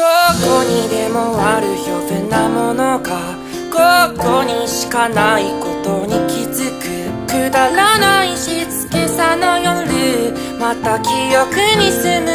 どこにでもあるようなものがここにしかないことに気づく。くだらないしつけさの夜。また記憶に住む。